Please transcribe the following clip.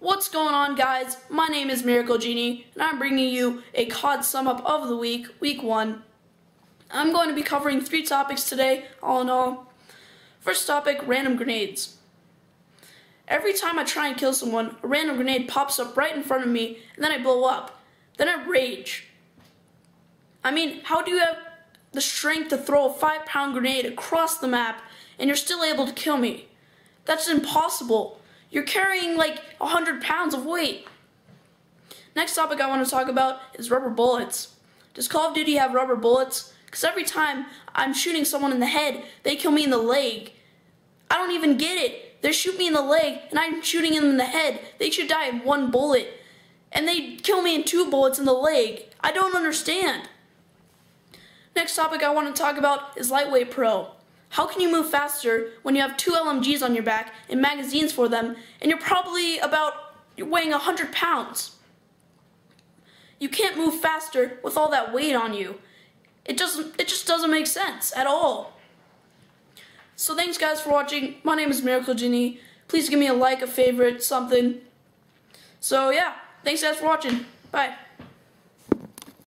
What's going on guys? My name is Myrical Genie and I'm bringing you a COD sum up of the week, week one. I'm going to be covering three topics today, all in all. First topic, random grenades. Every time I try and kill someone, a random grenade pops up right in front of me and then I blow up. Then I rage. I mean, how do you have the strength to throw a five pound grenade across the map and you're still able to kill me? That's impossible. You're carrying like 100 pounds of weight. Next topic I want to talk about is rubber bullets. Does Call of Duty have rubber bullets? Because every time I'm shooting someone in the head, they kill me in the leg. I don't even get it. They shoot me in the leg, and I'm shooting them in the head. They should die in one bullet. And they kill me in two bullets in the leg. I don't understand. Next topic I want to talk about is Lightweight Pro. How can you move faster when you have two LMGs on your back and magazines for them, and you're probably about you're weighing 100 pounds? You can't move faster with all that weight on you. It doesn't it just doesn't make sense at all. So thanks guys for watching. My name is Myrical Genie. Please give me a like, a favorite, something. So yeah, thanks guys for watching. Bye.